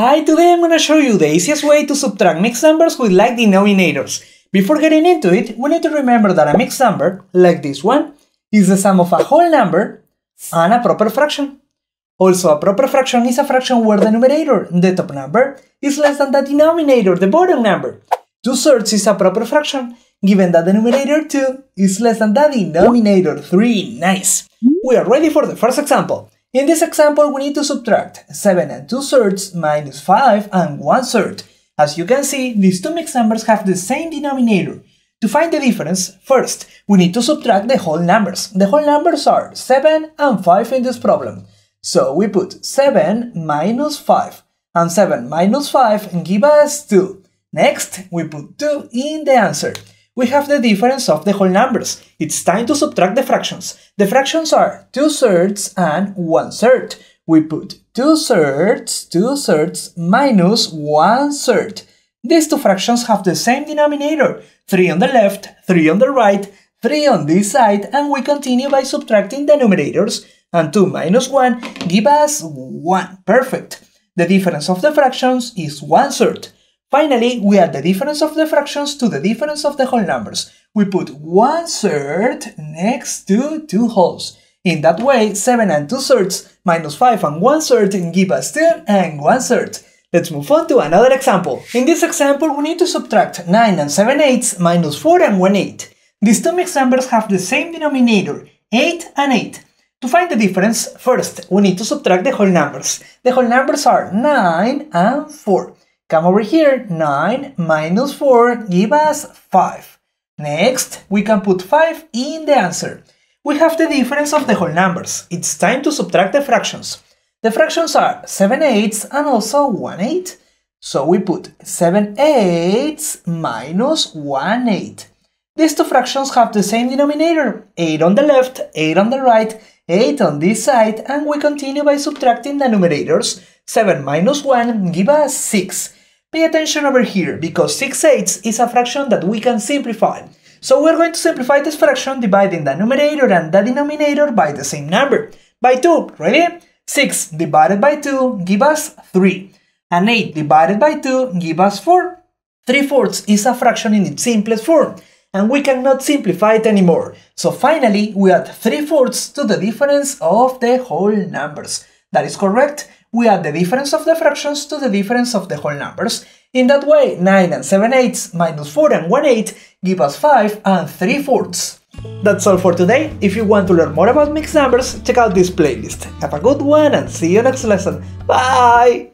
Hi, today I'm gonna show you the easiest way to subtract mixed numbers with like denominators. Before getting into it, we need to remember that a mixed number, like this one, is the sum of a whole number and a proper fraction. Also, a proper fraction is a fraction where the numerator, the top number, is less than the denominator, the bottom number. Two thirds is a proper fraction, given that the numerator 2 is less than the denominator 3. Nice! We are ready for the first example. In this example, we need to subtract 7 and 2 thirds minus 5 and 1 third. As you can see, these two mixed numbers have the same denominator. To find the difference, first, we need to subtract the whole numbers. The whole numbers are 7 and 5 in this problem. So we put 7 minus 5, and 7 minus 5 give us 2. Next, we put 2 in the answer we have the difference of the whole numbers. It's time to subtract the fractions. The fractions are 2 thirds and 1 third. We put 2 thirds, 2 thirds minus 1 third. These two fractions have the same denominator, 3 on the left, 3 on the right, 3 on this side, and we continue by subtracting the numerators, and 2 minus 1 give us 1. Perfect. The difference of the fractions is 1 third. Finally, we add the difference of the fractions to the difference of the whole numbers. We put 1 third next to 2 wholes. In that way, 7 and 2 thirds minus 5 and 1 third give us 2 and 1 third. Let's move on to another example. In this example, we need to subtract 9 and 7 eighths minus 4 and 1 eighth. These two mixed numbers have the same denominator, 8 and 8. To find the difference, first, we need to subtract the whole numbers. The whole numbers are 9 and 4. Come over here, 9 minus 4 give us 5. Next, we can put 5 in the answer. We have the difference of the whole numbers. It's time to subtract the fractions. The fractions are 7 eighths and also 1 eighth. So we put 7 eighths minus 1 eighth. These two fractions have the same denominator, 8 on the left, 8 on the right, 8 on this side, and we continue by subtracting the numerators. 7 minus 1 give us 6. Pay attention over here, because 6 eighths is a fraction that we can simplify. So we're going to simplify this fraction dividing the numerator and the denominator by the same number. By 2, ready? 6 divided by 2 give us 3. And 8 divided by 2 give us 4. 3 fourths is a fraction in its simplest form, and we cannot simplify it anymore. So finally, we add 3 fourths to the difference of the whole numbers. That is correct, we add the difference of the fractions to the difference of the whole numbers. In that way, 9 and 7 eighths minus 4 and 1 eighth give us 5 and 3 fourths. That's all for today. If you want to learn more about mixed numbers, check out this playlist. Have a good one and see you next lesson. Bye!